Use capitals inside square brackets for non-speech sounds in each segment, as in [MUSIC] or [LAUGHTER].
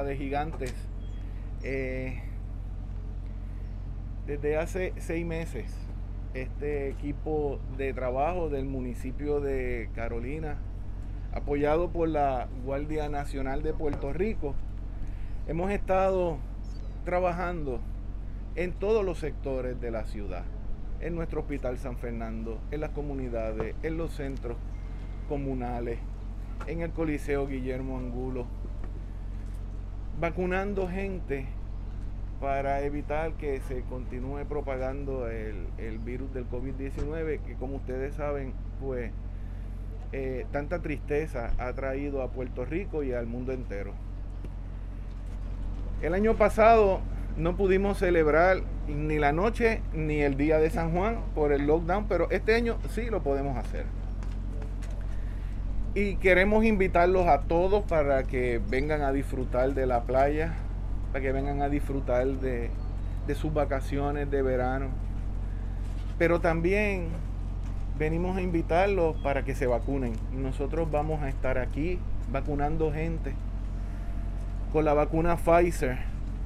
de gigantes. Eh, desde hace seis meses, este equipo de trabajo del municipio de Carolina, apoyado por la Guardia Nacional de Puerto Rico, hemos estado trabajando en todos los sectores de la ciudad, en nuestro Hospital San Fernando, en las comunidades, en los centros comunales, en el Coliseo Guillermo Angulo, vacunando gente para evitar que se continúe propagando el, virus del COVID-19, que como ustedes saben, pues eh, tanta tristeza ha traído a Puerto Rico y al mundo entero. El año pasado no pudimos celebrar ni la noche ni el día de San Juan por el lockdown, pero este año sí lo podemos hacer. Y queremos invitarlos a todos para que vengan a disfrutar de la playa, para que vengan a disfrutar de, sus vacaciones de verano. Pero también venimos a invitarlos para que se vacunen. Nosotros vamos a estar aquí vacunando gente con la vacuna Pfizer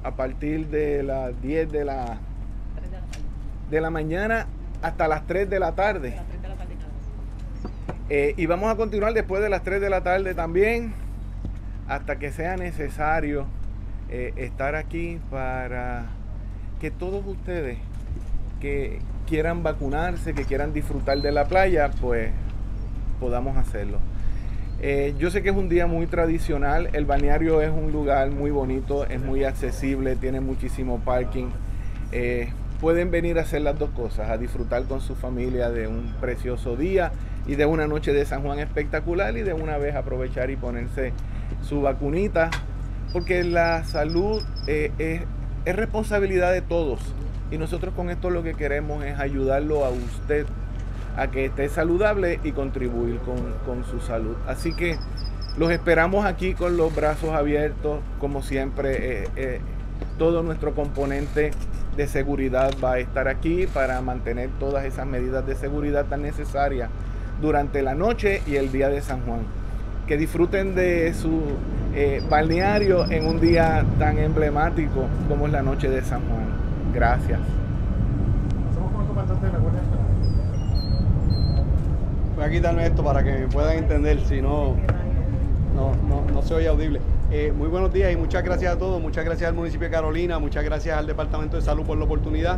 a partir de las 10 de la, de la mañana hasta las 3 de la tarde. Eh, y vamos a continuar después de las 3 de la tarde también, hasta que sea necesario eh, estar aquí para que todos ustedes que quieran vacunarse, que quieran disfrutar de la playa, pues podamos hacerlo. Eh, yo sé que es un día muy tradicional, el balneario es un lugar muy bonito, es muy accesible, tiene muchísimo parking. Pueden venir a hacer las dos cosas, a disfrutar con su familia de un precioso día y de una noche de San Juan espectacular y de una vez aprovechar y ponerse su vacunita, porque la salud eh, es, responsabilidad de todos y nosotros con esto lo que queremos es ayudarlo a usted a que esté saludable y contribuir con, su salud. Así que los esperamos aquí con los brazos abiertos, como siempre. Eh, eh, todo nuestro componente de seguridad va a estar aquí para mantener todas esas medidas de seguridad tan necesarias durante la noche y el día de San Juan. Que disfruten de su eh, balneario en un día tan emblemático como es la noche de San Juan. Gracias. Voy a quitarme esto para que me puedan entender, si no, no, no, se oye audible. Eh, muy buenos días y muchas gracias a todos, muchas gracias al municipio de Carolina, muchas gracias al Departamento de Salud por la oportunidad.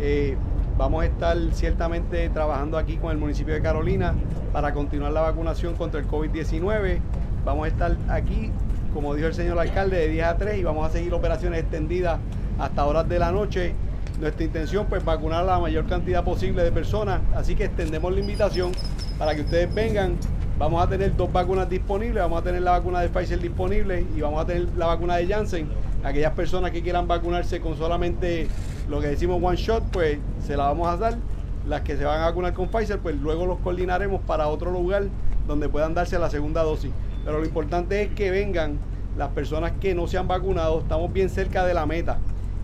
Eh, Vamos a estar ciertamente trabajando aquí con el municipio de Carolina para continuar la vacunación contra el COVID-19. Vamos a estar aquí, como dijo el señor alcalde, de 10 a 3 y vamos a seguir operaciones extendidas hasta horas de la noche. Nuestra intención pues vacunar a la mayor cantidad posible de personas, así que extendemos la invitación para que ustedes vengan. Vamos a tener dos vacunas disponibles, vamos a tener la vacuna de Pfizer disponible y vamos a tener la vacuna de Janssen. Aquellas personas que quieran vacunarse con solamente lo que decimos one shot, pues se la vamos a dar. Las que se van a vacunar con Pfizer, pues luego los coordinaremos para otro lugar donde puedan darse la segunda dosis. Pero lo importante es que vengan las personas que no se han vacunado. Estamos bien cerca de la meta.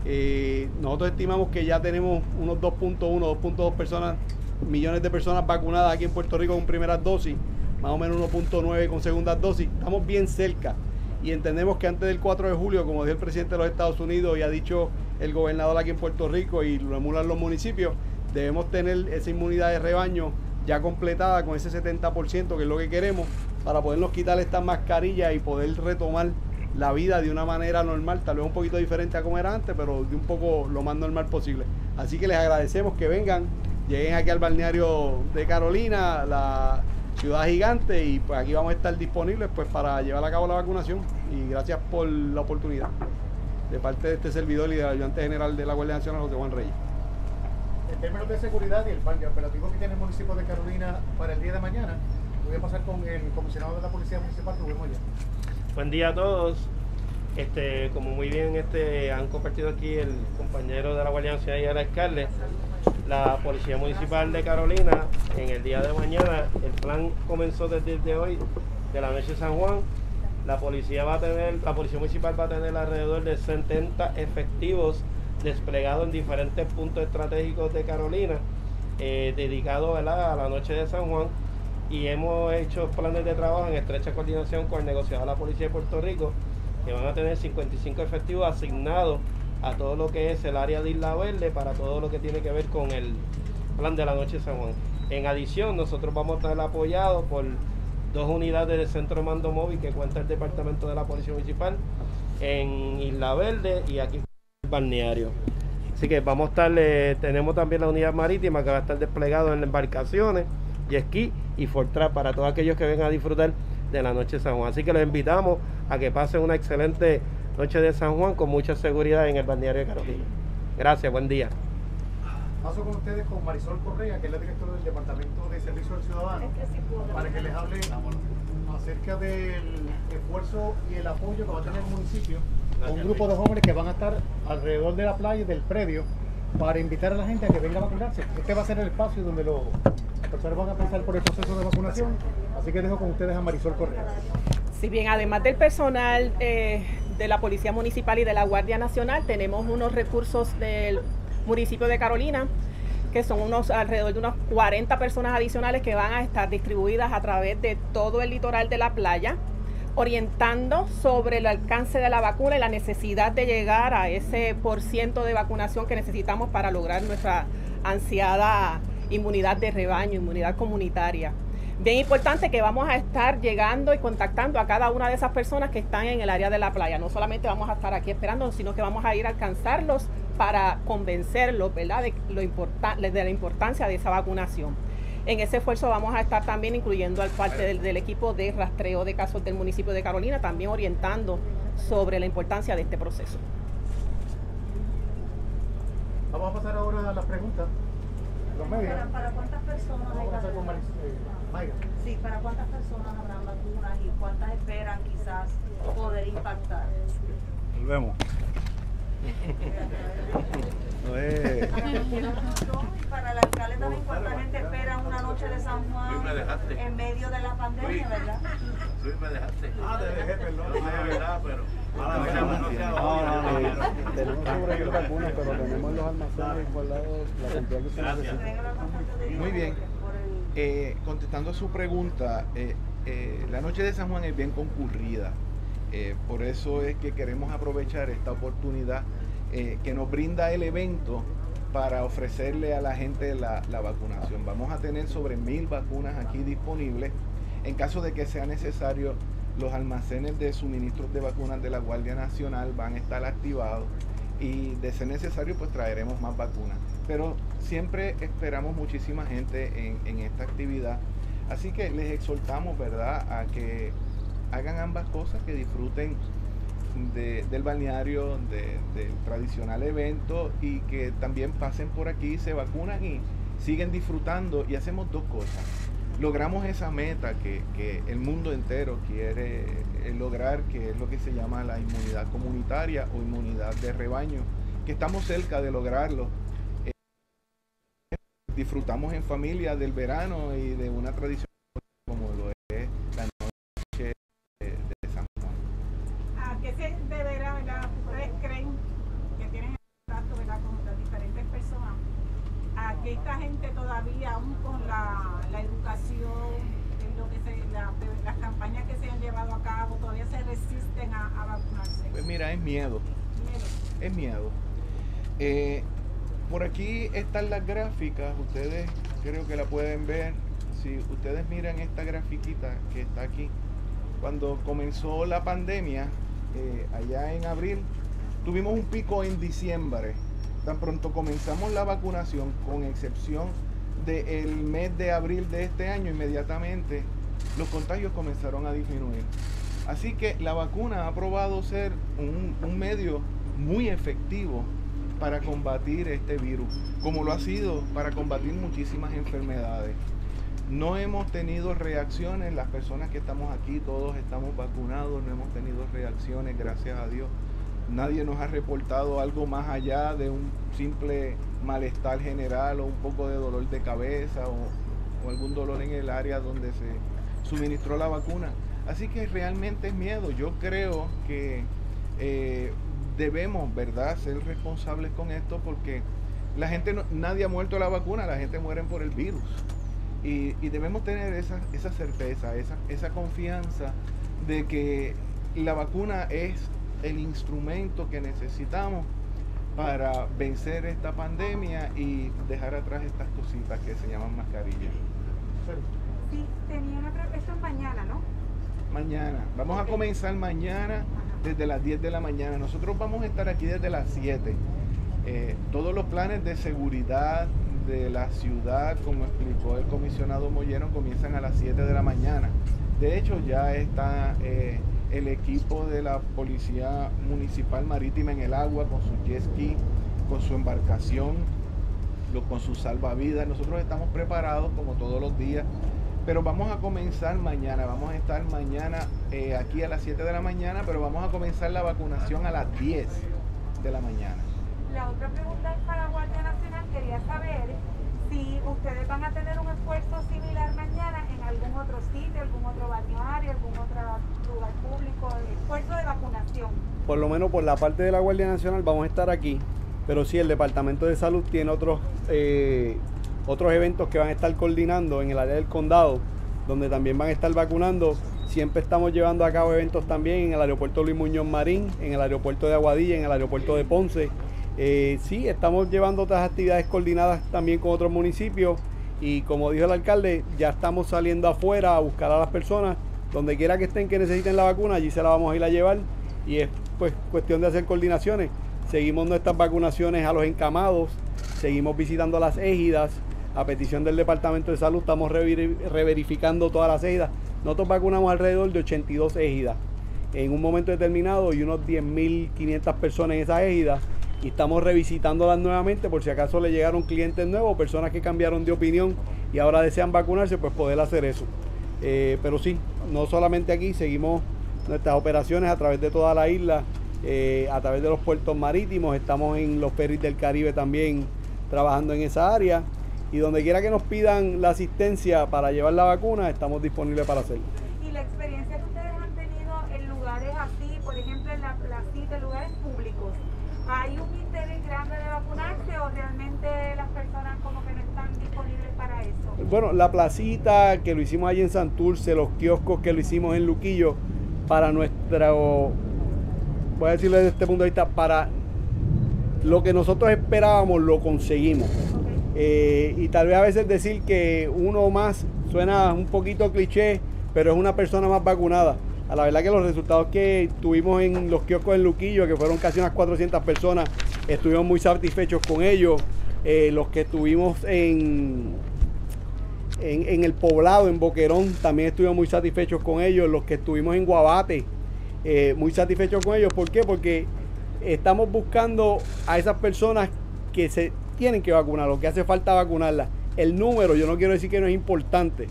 Eh, nosotros estimamos que ya tenemos unos 2.1, 2.2 personas, millones de personas vacunadas aquí en Puerto Rico con primeras dosis, más o menos 1.9 con segundas dosis. Estamos bien cerca y entendemos que antes del 4 de julio, como dijo el presidente de los Estados Unidos y ha dicho el gobernador aquí en Puerto Rico y lo emulan los municipios, debemos tener esa inmunidad de rebaño ya completada con ese 70%, que es lo que queremos, para podernos quitar estas mascarillas y poder retomar la vida de una manera normal, tal vez un poquito diferente a como era antes, pero de un poco lo más normal posible. Así que les agradecemos que vengan, lleguen aquí al balneario de Carolina, la Ciudad Gigante y pues aquí vamos a estar disponibles pues para llevar a cabo la vacunación y gracias por la oportunidad de parte de este servidor y del ayudante general de la Guardia Nacional, José Juan Reyes. En términos de seguridad y el parque operativo que tiene el municipio de Carolina para el día de mañana, voy a pasar con el comisionado de la Policía Municipal, Rubén Moya. Buen día a todos. Este, como muy bien este, han compartido aquí el compañero de la Guardia Nacional y el alcalde, la Policía Municipal de Carolina en el día de mañana. El plan comenzó desde hoy, de la noche de San Juan. La policía va a tener, la policía municipal va a tener alrededor de 70 efectivos desplegados en diferentes puntos estratégicos de Carolina, eh, dedicados a la noche de San Juan. Y hemos hecho planes de trabajo en estrecha coordinación con el negociado de la Policía de Puerto Rico que van a tener 55 efectivos asignados a todo lo que es el área de Isla Verde para todo lo que tiene que ver con el plan de la noche de San Juan. En adición, nosotros vamos a estar apoyados por dos unidades del centro de mando móvil que cuenta el departamento de la Policía Municipal en Isla Verde y aquí en el balneario. Así que vamos a estar, eh, tenemos también la unidad marítima que va a estar desplegado en embarcaciones, y esquí y Fortra para todos aquellos que vengan a disfrutar de la noche de San Juan. Así que los invitamos a que pasen una excelente noche de San Juan con mucha seguridad en el balneario de Carolina. Gracias, buen día. Paso con ustedes con Marisol Correa, que es la directora del Departamento de Servicio al Ciudadano, para que les hable acerca del esfuerzo y el apoyo que va a tener el municipio un grupo de jóvenes que van a estar alrededor de la playa y del predio para invitar a la gente a que venga a vacunarse. Este va a ser el espacio donde los, las personas van a pasar por el proceso de vacunación. Así que dejo con ustedes a Marisol Correa. Si bien además del personal eh, de la Policía Municipal y de la Guardia Nacional, tenemos unos recursos del municipio de Carolina que son unos alrededor de unos 40 personas adicionales que van a estar distribuidas a través de todo el litoral de la playa, orientando sobre el alcance de la vacuna y la necesidad de llegar a ese por ciento de vacunación que necesitamos para lograr nuestra ansiada inmunidad de rebaño, inmunidad comunitaria. Bien importante que vamos a estar llegando y contactando a cada una de esas personas que están en el área de la playa. No solamente vamos a estar aquí esperando, sino que vamos a ir a alcanzarlos para convencerlos, ¿verdad?, de, lo de la importancia de esa vacunación. En ese esfuerzo vamos a estar también incluyendo al parte del, del, equipo de rastreo de casos del municipio de Carolina, también orientando sobre la importancia de este proceso. Vamos a pasar ahora a las preguntas. Los medios. ¿Para, ¿Para, cuántas personas Vamos a hay Sí, ¿para cuántas personas habrán vacunas y cuántas esperan quizás poder impactar? Volvemos. [LAUGHS] No es- para el alcalde también, ¿cuánta gente espera una noche de San Juan Luis, me dejaste. en medio de la pandemia, verdad? Luis, me dejaste. Ah, te dejé, perdón. No sé, verdad, pero. Ah, no. Tenemos sobre mil vacunas, pero tenemos en los almacenes guardados la cantidad que se necesita. De Muy bien. Eh, contestando a su pregunta, eh, eh, la noche de San Juan es bien concurrida. Por eso es que queremos aprovechar esta oportunidad que nos brinda el evento para ofrecerle a la gente la, la vacunación. Vamos a tener sobre mil vacunas aquí disponibles. En caso de que sea necesario, los almacenes de suministros de vacunas de la Guardia Nacional van a estar activados y de ser necesario pues traeremos más vacunas. Pero siempre esperamos muchísima gente en, esta actividad. Así que les exhortamos, ¿verdad?, a que hagan ambas cosas, que disfruten de- del balneario, de- del tradicional evento y que también pasen por aquí, se vacunan y siguen disfrutando y hacemos dos cosas. Logramos esa meta que, que el mundo entero quiere eh, lograr, que es lo que se llama la inmunidad comunitaria o inmunidad de rebaño, que estamos cerca de lograrlo. Disfrutamos en familia del verano y de una tradición como lo es la noche de, de San Juan. ¿A qué se deberá, verdad? ¿Ustedes creen que tienen contacto, verdad, con las diferentes personas? ¿A que esta gente todavía, aún con la, la educación, lo que se, la- de las campañas que se han llevado a cabo, todavía se resisten a, a vacunarse? Pues mira, es miedo, Miedo. es miedo. Eh, por aquí están las gráficas, ustedes creo que la pueden ver. Si ustedes miran esta grafiquita que está aquí, cuando comenzó la pandemia, eh, allá en abril, tuvimos un pico en diciembre. Tan pronto comenzamos la vacunación, con excepción del mes de abril de este año, inmediatamente los contagios comenzaron a disminuir. Así que la vacuna ha probado ser un, un medio muy efectivo para combatir este virus, como lo ha sido para combatir muchísimas enfermedades. No hemos tenido reacciones, las personas que estamos aquí, todos estamos vacunados, no hemos tenido reacciones, gracias a Dios. Nadie nos ha reportado algo más allá de un simple malestar general o un poco de dolor de cabeza o, algún dolor en el área donde se suministró la vacuna. Así que realmente es miedo. Yo creo que eh, debemos, ¿verdad?, ser responsables con esto porque la gente, no- nadie ha muerto de la vacuna, la gente muere por el virus. Y, y debemos tener esa, esa certeza, esa, esa confianza de que la vacuna es el instrumento que necesitamos para vencer esta pandemia y dejar atrás estas cositas que se llaman mascarillas. Sí, tenía una esto es mañana, ¿no? Mañana, vamos a comenzar mañana desde las 10 de la mañana. Nosotros vamos a estar aquí desde las 7. Eh, todos los planes de seguridad de la ciudad, como explicó el comisionado Mollero, comienzan a las 7 de la mañana. De hecho, ya está eh, el equipo de la Policía Municipal Marítima en el agua con su jet ski, con su embarcación, con su salvavidas. Nosotros estamos preparados como todos los días, pero vamos a comenzar mañana. Vamos a estar mañana eh, aquí a las 7 de la mañana, pero vamos a comenzar la vacunación a las 10 de la mañana. La otra pregunta es para Guardia Nacional. Quería saber si ustedes van a tener un esfuerzo similar mañana en algún otro sitio, algún otro balneario, algún otro lugar público, esfuerzo de vacunación. Por lo menos por la parte de la Guardia Nacional vamos a estar aquí, pero sí el Departamento de Salud tiene otros, eh, otros eventos que van a estar coordinando en el área del condado, donde también van a estar vacunando. Siempre estamos llevando a cabo eventos también en el aeropuerto Luis Muñoz Marín, en el aeropuerto de Aguadilla, en el aeropuerto de Ponce. Eh, sí, estamos llevando otras actividades coordinadas también con otros municipios y como dijo el alcalde, ya estamos saliendo afuera a buscar a las personas, donde quiera que estén que necesiten la vacuna, allí se la vamos a ir a llevar y es pues cuestión de hacer coordinaciones. Seguimos nuestras vacunaciones a los encamados, seguimos visitando las égidas, a petición del Departamento de Salud estamos reveri- reverificando todas las égidas. Nosotros vacunamos alrededor de 82 égidas en un momento determinado y unos 10.500 personas en esas égidas y estamos revisitándolas nuevamente por si acaso le llegaron clientes nuevos, personas que cambiaron de opinión y ahora desean vacunarse, pues poder hacer eso. Eh, pero sí, no solamente aquí, seguimos nuestras operaciones a través de toda la isla, eh, a través de los puertos marítimos, estamos en los ferries del Caribe también trabajando en esa área y donde quiera que nos pidan la asistencia para llevar la vacuna, estamos disponibles para hacerlo. Y la experiencia que ustedes han tenido en lugares así, por ejemplo en la placita, en lugares públicos, ¿hay un interés grande de vacunarse o realmente las personas como que no están disponibles para eso? Bueno, la placita que lo hicimos allí en Santurce, los kioscos que lo hicimos en Luquillo, para nuestro, voy a decirlo desde este punto de vista, para lo que nosotros esperábamos lo conseguimos. Eh, y tal vez a veces decir que uno más suena un poquito cliché, pero es una persona más vacunada. A la verdad que los resultados que tuvimos en los kioscos en Luquillo, que fueron casi unas 400 personas, estuvimos muy satisfechos con ellos. Eh, los que estuvimos en, en, el poblado, en Boquerón, también estuvimos muy satisfechos con ellos. Los que estuvimos en Guabate, eh, muy satisfechos con ellos. ¿Por qué? Porque estamos buscando a esas personas que se tienen que vacunar, lo que hace falta vacunarlas. El número, yo no quiero decir que no es importante,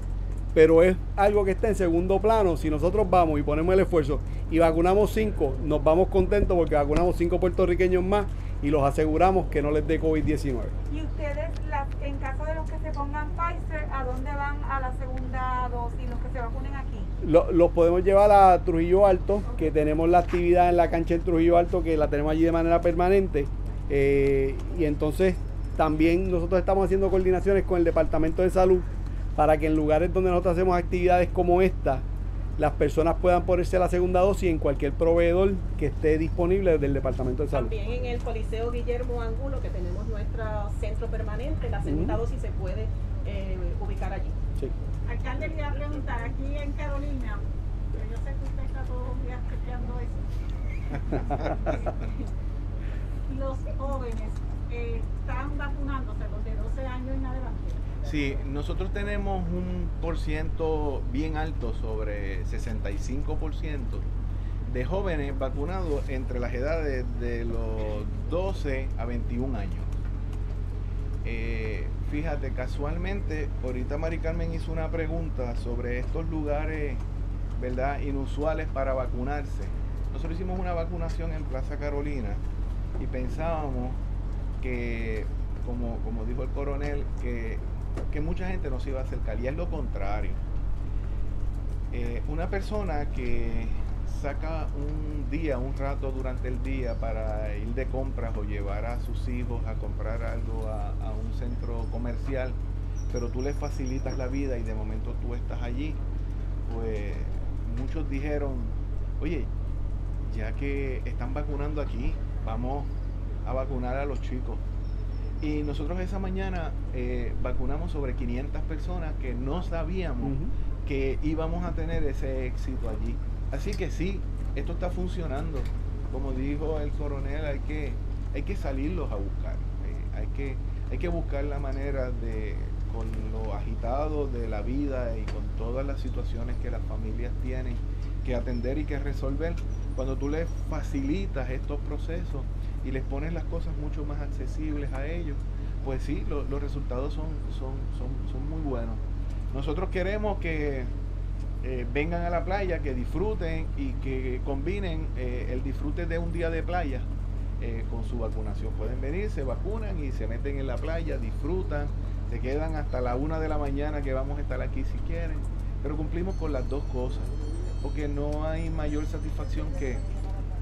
pero es algo que está en segundo plano. Si nosotros vamos y ponemos el esfuerzo y vacunamos cinco, nos vamos contentos porque vacunamos cinco puertorriqueños más y los aseguramos que no les dé COVID-19. Y ustedes, las- en caso de los que se pongan Pfizer, ¿a dónde van a la segunda dosis, los que se vacunen aquí? Lo- los podemos llevar a Trujillo Alto, que tenemos la actividad en la cancha en Trujillo Alto, que la tenemos allí de manera permanente. Eh, y entonces también nosotros estamos haciendo coordinaciones con el Departamento de Salud para que en lugares donde nosotros hacemos actividades como esta, las personas puedan ponerse la segunda dosis en cualquier proveedor que esté disponible del Departamento de Salud. También en el Coliseo Guillermo Angulo, que tenemos nuestro centro permanente, la segunda Ujú. dosis se puede eh, ubicar allí. Sí. Alcalde, le iba a preguntar, aquí en Carolina, pero yo sé que usted está todos los días chequeando eso. [LAUGHS] [LAUGHS] los jóvenes están vacunándose, los de 12 años en adelante. Sí, nosotros tenemos un por ciento bien alto, sobre 65% de jóvenes vacunados entre las edades de los 12 a 21 años. Eh, fíjate, casualmente, ahorita Mari Carmen hizo una pregunta sobre estos lugares, ¿verdad?, inusuales para vacunarse. Nosotros hicimos una vacunación en Plaza Carolina y pensábamos que, como, como dijo el coronel, que, que mucha gente nos iba a acercar, y es lo contrario. Eh, una persona que saca un día, un rato durante el día para ir de compras o llevar a sus hijos a comprar algo a un centro comercial, pero tú les facilitas la vida y de momento tú estás allí, pues muchos dijeron, oye, ya que están vacunando aquí, vamos a vacunar a los chicos. Y nosotros esa mañana eh, vacunamos sobre 500 personas que no sabíamos que íbamos a tener ese éxito allí. Así que sí, esto está funcionando. Como dijo el coronel, hay que, hay que salirlos a buscar. Eh, hay, que, hay que buscar la manera de, con lo agitado de la vida y con todas las situaciones que las familias tienen que atender y que resolver, cuando tú les facilitas estos procesos y les pones las cosas mucho más accesibles a ellos, pues sí, los resultados son, son, son, son, muy buenos. Nosotros queremos que eh, vengan a la playa, que disfruten y que combinen eh, el disfrute de un día de playa eh, con su vacunación. Pueden venir, se vacunan y se meten en la playa, disfrutan, se quedan hasta la una de la mañana que vamos a estar aquí si quieren, pero cumplimos con las dos cosas porque no hay mayor satisfacción que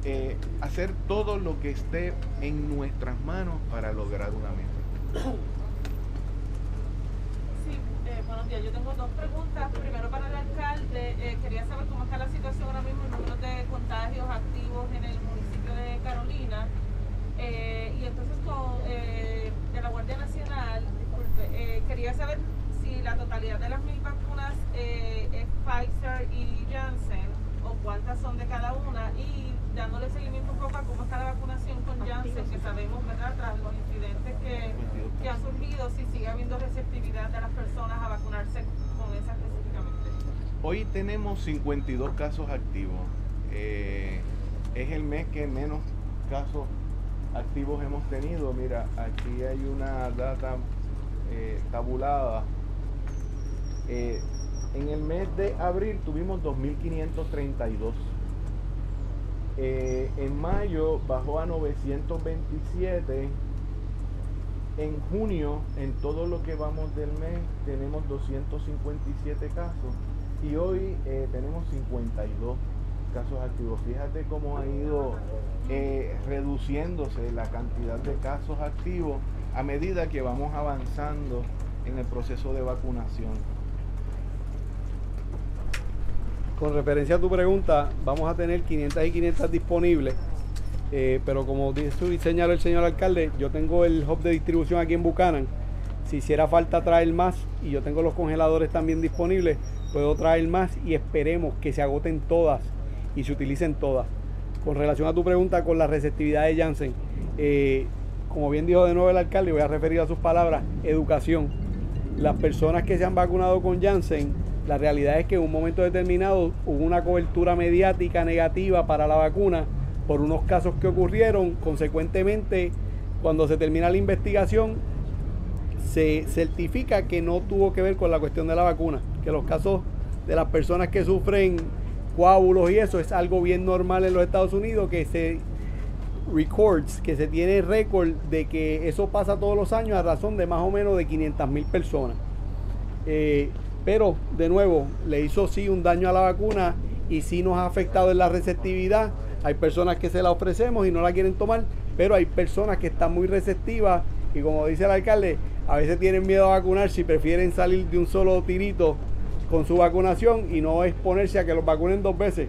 eh, hacer todo lo que esté en nuestras manos para lograr una meta. Sí, eh, buenos días. Yo tengo dos preguntas. Primero para el alcalde, eh, quería saber cómo está la situación ahora mismo, el número de contagios activos en el municipio de Carolina. y entonces con de la Guardia Nacional, disculpe, quería saber si la totalidad de las mil vacunas es Pfizer y Janssen o cuántas son de cada una y dándole seguimiento un poco a cómo está la vacunación con Janssen, que sabemos, ¿verdad?, tras los incidentes que, que han surgido, si sigue habiendo receptividad de las personas a vacunarse con esa específicamente. Hoy tenemos 52 casos activos. Eh, es el mes que menos casos activos hemos tenido. Mira, aquí hay una data eh, tabulada. Eh, en el mes de abril tuvimos 2.532. Eh, en mayo bajó a 927. En junio, en todo lo que vamos del mes, tenemos 257 casos. Y hoy eh, tenemos 52 casos activos. Fíjate cómo ha ido eh, reduciéndose la cantidad de casos activos a medida que vamos avanzando en el proceso de vacunación. Con referencia a tu pregunta, vamos a tener 500 y 500 disponibles. Eh, pero como señaló el señor alcalde, yo tengo el hub de distribución aquí en Buchanan. Si hiciera falta traer más y yo tengo los congeladores también disponibles, puedo traer más y esperemos que se agoten todas y se utilicen todas. Con relación a tu pregunta con la receptividad de Janssen, eh, como bien dijo de nuevo el alcalde, voy a referir a sus palabras, educación. Las personas que se han vacunado con Janssen la realidad es que en un momento determinado hubo una cobertura mediática negativa para la vacuna por unos casos que ocurrieron. Consecuentemente, cuando se termina la investigación, se certifica que no tuvo que ver con la cuestión de la vacuna, que los casos de las personas que sufren coágulos y eso es algo bien normal en los Estados Unidos, que se records, que se tiene récord de que eso pasa todos los años a razón de más o menos de 500 mil personas. Eh, pero, de nuevo, le hizo sí un daño a la vacuna y sí nos ha afectado en la receptividad. Hay personas que se la ofrecemos y no la quieren tomar, pero hay personas que están muy receptivas y como dice el alcalde, a veces tienen miedo a vacunarse y prefieren salir de un solo tirito con su vacunación y no exponerse a que los vacunen dos veces.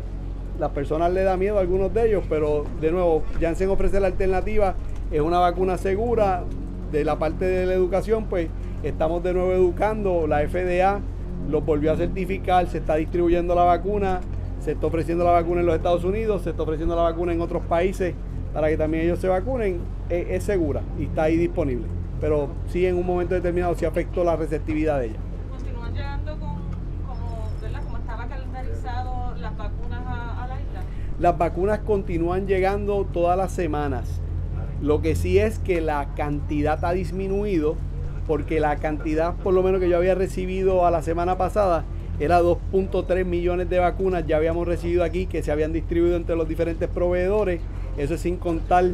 Las personas le da miedo a algunos de ellos, pero de nuevo, Janssen ofrece la alternativa, es una vacuna segura. De la parte de la educación, pues estamos de nuevo educando, la FDA los volvió a certificar, se está distribuyendo la vacuna, se está ofreciendo la vacuna en los Estados Unidos, se está ofreciendo la vacuna en otros países para que también ellos se vacunen, es, segura y está ahí disponible. Pero sí en un momento determinado sí afectó la receptividad de ella. ¿Continúan llegando con, como, ¿verdad? como estaba calendarizado las vacunas a, a la isla? Las vacunas continúan llegando todas las semanas. Lo que sí es que la cantidad ha disminuido porque la cantidad por lo menos que yo había recibido a la semana pasada era 2.3 millones de vacunas, ya habíamos recibido aquí que se habían distribuido entre los diferentes proveedores, eso es sin contar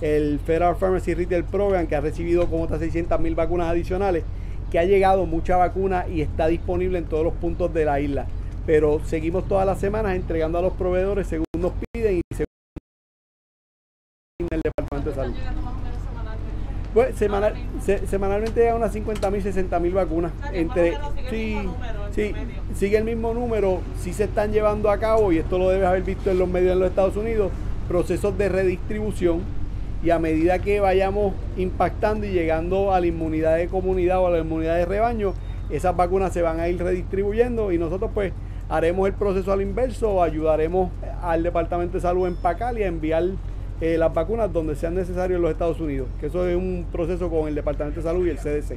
el Federal Pharmacy Retail Program que ha recibido como otras 600 mil vacunas adicionales, que ha llegado mucha vacuna y está disponible en todos los puntos de la isla. Pero seguimos todas las semanas entregando a los proveedores según nos piden y según el Departamento de Salud. Pues semanal, semanalmente llega unas 50 mil, 60 mil vacunas. entre, sí, sí, sigue el mismo número, sí se están llevando a cabo, y esto lo debes haber visto en los medios en los Estados Unidos, procesos de redistribución y a medida que vayamos impactando y llegando a la inmunidad de comunidad o a la inmunidad de rebaño, esas vacunas se van a ir redistribuyendo y nosotros pues haremos el proceso al inverso, ayudaremos al Departamento de Salud en Pacal y a enviar eh, las vacunas donde sean necesarias en los Estados Unidos, que eso es un proceso con el Departamento de Salud y el CDC.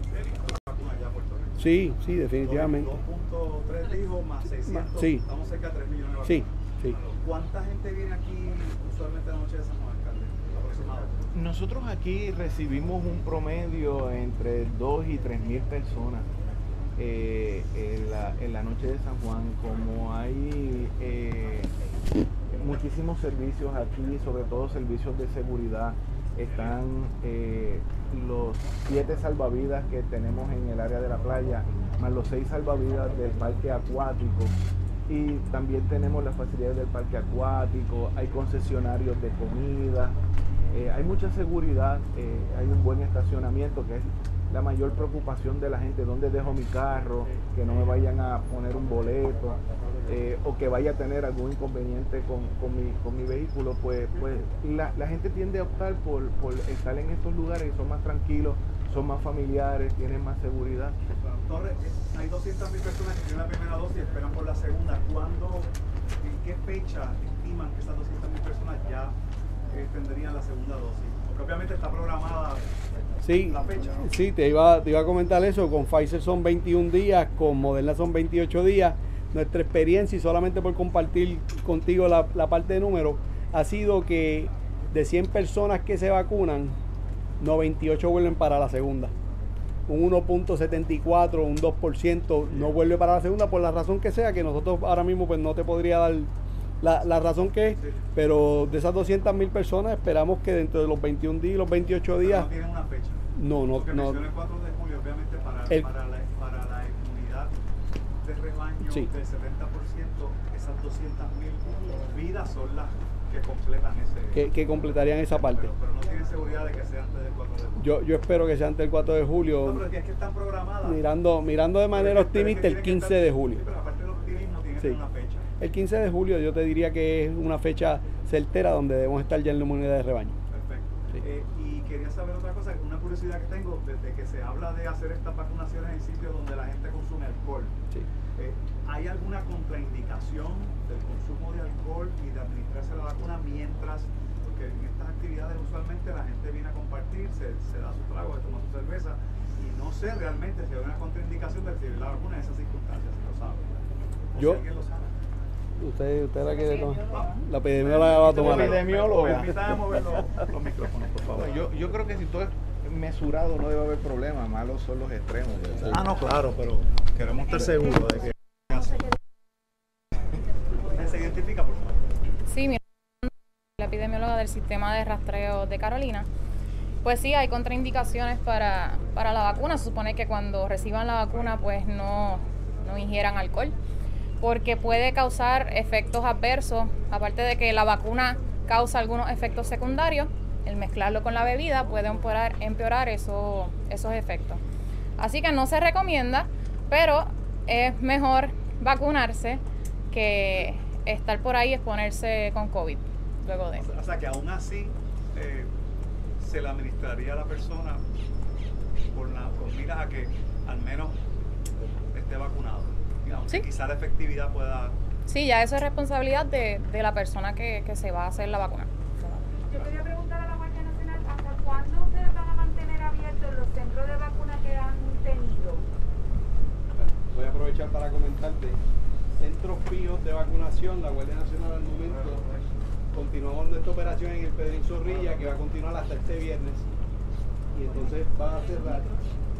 Sí, sí, definitivamente. 2.3 dijo más 600. Sí. Estamos cerca de 3 millones de Sí, vacunas. sí. ¿Cuánta gente viene aquí usualmente la noche de San Juan, alcalde? Aproximado. Nosotros aquí recibimos un promedio entre 2 y 3 mil personas eh, en, la, en la noche de San Juan. Como hay eh, muchísimos servicios aquí, sobre todo servicios de seguridad, están eh, los siete salvavidas que tenemos en el área de la playa, más los seis salvavidas del parque acuático. Y también tenemos las facilidades del parque acuático, hay concesionarios de comida, eh, hay mucha seguridad, eh, hay un buen estacionamiento que es la mayor preocupación de la gente, dónde dejo mi carro, que no me vayan a poner un boleto eh, o que vaya a tener algún inconveniente con, con mi, con mi vehículo, pues, pues la, la gente tiende a optar por, por estar en estos lugares que son más tranquilos, son más familiares, tienen más seguridad. Torres, eh, hay 200 mil personas que tienen la primera dosis y esperan por la segunda. ¿Cuándo, en qué fecha estiman que esas 200 mil personas ya eh, tendrían la segunda dosis? Porque obviamente está programada Sí, la fecha. ¿no? sí te, iba, te iba a comentar eso. Con Pfizer son 21 días, con Moderna son 28 días. Nuestra experiencia, y solamente por compartir contigo la, la parte de números, ha sido que de 100 personas que se vacunan, 98 vuelven para la segunda. Un 1.74, un 2% no vuelve para la segunda por la razón que sea, que nosotros ahora mismo pues no te podría dar la, la razón que es, pero de esas 200 mil personas esperamos que dentro de los 21 días los 28 Pero días, no tienen una fecha. no, no, Porque no, el 4 de julio, obviamente para, El- para, la, rebaño Sí. del 70%, esas 200 mil vidas son las que completan ese. que, que completarían esa parte. Pero, pero no tienen seguridad de que sea antes del 4 de julio. Yo, yo espero que sea antes del 4 de no, julio, pero es que están programadas. mirando, mirando de manera pero optimista el tiene que 15 estar- de julio. Sí, pero aparte del optimismo tiene Sí. una fecha. El 15 de julio yo te diría que es una fecha certera donde debemos estar ya en la inmunidad de rebaño. Perfecto. Eh, y quería saber otra cosa, una curiosidad que tengo, desde que se habla de hacer estas vacunaciones en sitios donde la gente consume alcohol, Sí. Eh, ¿hay alguna contraindicación del consumo de alcohol y de administrarse la vacuna mientras, porque en estas actividades usualmente la gente viene a compartir, se, se da su trago, se toma su cerveza, y no sé realmente si hay una contraindicación de recibir la vacuna en esas circunstancias, si lo sabe. O Yo- si alguien lo sabe. Usted, usted la quiere tomar. La epidemióloga va a tomar. La epidemióloga. Permítame mover los, los micrófonos, por favor. Yo, yo creo que si todo es mesurado no debe haber problema, malos son los extremos. ¿verdad? Ah, no, claro, pero queremos estar seguros de que la epidemióloga del sistema de rastreo de Carolina. Pues sí, hay contraindicaciones para, para la vacuna. Se supone que cuando reciban la vacuna, pues no, no ingieran alcohol, porque puede causar efectos adversos. Aparte de que la vacuna causa algunos efectos secundarios, el mezclarlo con la bebida puede empeorar, empeorar eso- esos efectos. Así que no se recomienda, pero es mejor vacunarse que estar por ahí y exponerse con COVID luego de. O sea que aún así eh, se le administraría a la persona por, la, por miras a que al menos esté vacunado. Digamos, Sí. quizá la efectividad pueda... Sí, ya eso es responsabilidad de, de la persona que, que se va a hacer la vacuna. Yo quería preguntar a la Guardia Nacional, ¿hasta cuándo ustedes van a mantener abiertos los centros de vacuna que han tenido? Voy a aprovechar para comentarte. Centros fijos de vacunación, la Guardia Nacional al momento continuamos nuestra operación en el Pedrín Zorrilla que va a continuar hasta este viernes y entonces va a cerrar.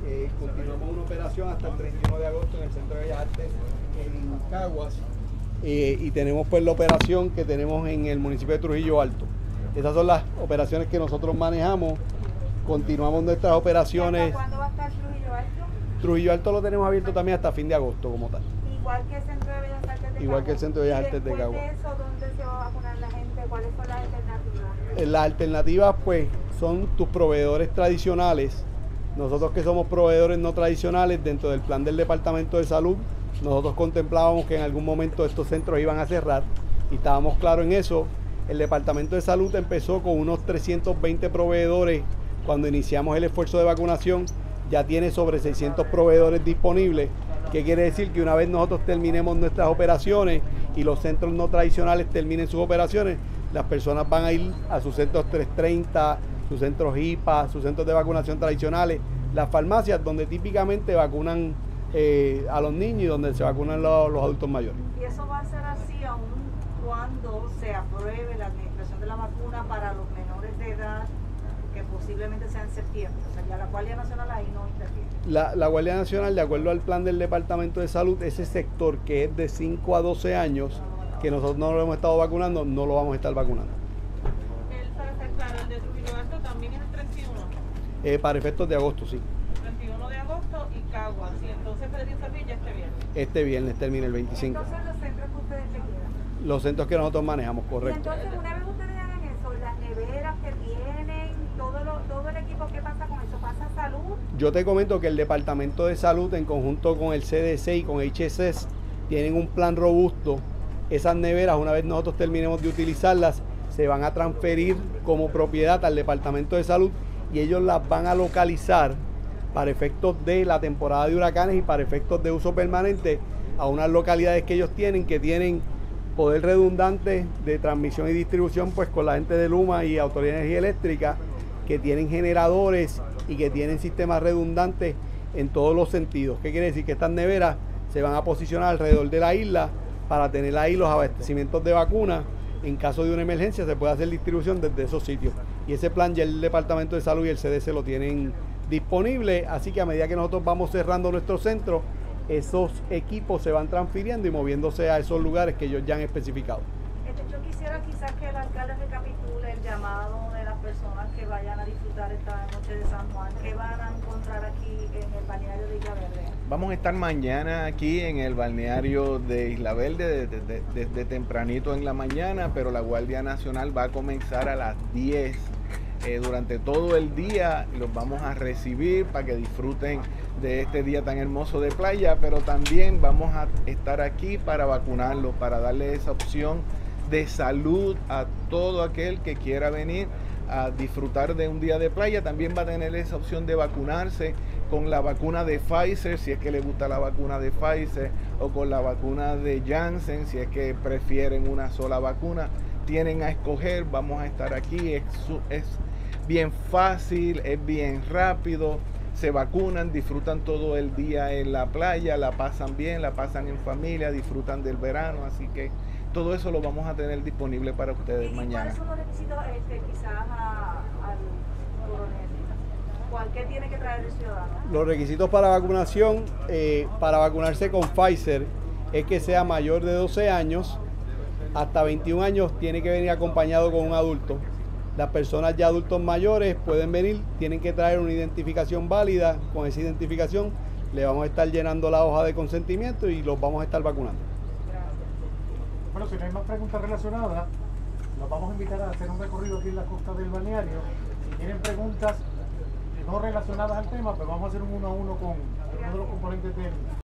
Eh, continuamos una operación hasta el 31 de agosto en el Centro de Bellas Artes en Caguas Eh, y tenemos pues la operación que tenemos en el municipio de Trujillo Alto. Esas son las operaciones que nosotros manejamos. Continuamos nuestras ¿Y operaciones. cuándo va a estar Trujillo Alto? Trujillo Alto lo tenemos abierto también hasta fin de agosto como tal. Igual que el Centro de Bellas Artes de Igual que el. Centro de Bellas ¿Y Artes de después Cagua. de eso, ¿dónde se va a vacunar? ¿Cuáles son las alternativas? Eh, Las alternativas pues son tus proveedores tradicionales. Nosotros que somos proveedores no tradicionales dentro del plan del Departamento de Salud, nosotros contemplábamos que en algún momento estos centros iban a cerrar y estábamos claros en eso. El Departamento de Salud empezó con unos 320 proveedores cuando iniciamos el esfuerzo de vacunación. Ya tiene sobre 600 proveedores disponibles, que quiere decir que una vez nosotros terminemos nuestras operaciones y los centros no tradicionales terminen sus operaciones, las personas van a ir a sus centros 330, sus centros IPA, sus centros de vacunación tradicionales, las farmacias donde típicamente vacunan eh, a los niños y donde se vacunan los, los adultos mayores. Y eso va a ser así aún cuando se apruebe la administración de la vacuna para los menores de edad, que posiblemente sea en septiembre. O sea, ya la Guardia Nacional ahí no interviene. La, la Guardia Nacional, de acuerdo al plan del Departamento de Salud, ese sector que es de 5 a 12 años, que nosotros no lo hemos estado vacunando, no lo vamos a estar vacunando. El, para ser claro, el de Trujillo Alto también es el 31. Eh, para efectos de agosto, sí. 31 de agosto y Caguas. Y entonces Pedro Sevilla este viernes. Este viernes termina el 25. Entonces los centros que ustedes quedan. Los centros que nosotros manejamos, Y correcto. entonces una vez ustedes hagan eso, las neveras que tienen, todo, lo, todo el equipo, ¿qué pasa con eso? ¿Pasa salud? Yo te comento que el Departamento de Salud, en conjunto con el CDC y con HSS, tienen un plan robusto. Esas neveras, una vez nosotros terminemos de utilizarlas, se van a transferir como propiedad al Departamento de Salud y ellos las van a localizar para efectos de la temporada de huracanes y para efectos de uso permanente a unas localidades que ellos tienen, que tienen poder redundante de transmisión y distribución, pues con la gente de Luma y Autoridad de Energía Eléctrica, que tienen generadores y que tienen sistemas redundantes en todos los sentidos. ¿Qué quiere decir? Que estas neveras se van a posicionar alrededor de la isla para tener ahí los abastecimientos de vacunas. En caso de una emergencia se puede hacer distribución desde esos sitios. Y ese plan ya el Departamento de Salud y el CDC lo tienen disponible. Así que a medida que nosotros vamos cerrando nuestros centros, esos equipos se van transfiriendo y moviéndose a esos lugares que ellos ya han especificado. Este, yo quisiera quizás que el alcalde recapitule el llamado de las personas que vayan a disfrutar esta noche de San Juan, que van a encontrar aquí en el balneario de Isla Verde. Vamos a estar mañana aquí en el balneario de Isla Verde desde, tempranito en la mañana, pero la Guardia Nacional va a comenzar a las 10. Eh, durante todo el día los vamos a recibir para que disfruten de este día tan hermoso de playa, pero también vamos a estar aquí para vacunarlos, para darle esa opción de salud a todo aquel que quiera venir a disfrutar de un día de playa. También va a tener esa opción de vacunarse con la vacuna de Pfizer, si es que le gusta la vacuna de Pfizer, o con la vacuna de Janssen, si es que prefieren una sola vacuna. Tienen a escoger, vamos a estar aquí, es, es bien fácil, es bien rápido, se vacunan, disfrutan todo el día en la playa, la pasan bien, la pasan en familia, disfrutan del verano, así que todo eso lo vamos a tener disponible para ¿Y, ustedes y mañana. cuáles son los requisitos este, quizás a-? ¿Cuál que tiene que traer el ciudadano? Los requisitos para vacunación, eh, para vacunarse con Pfizer, es que sea mayor de 12 años, hasta 21 años tiene que venir acompañado con un adulto. Las personas ya adultos mayores pueden venir, tienen que traer una identificación válida. Con esa identificación le vamos a estar llenando la hoja de consentimiento y los vamos a estar vacunando. Bueno, si no hay más preguntas relacionadas, los vamos a invitar a hacer un recorrido aquí en la costa del balneario. Si tienen preguntas no relacionadas al tema, pues vamos a hacer un uno a uno con uno los componentes del,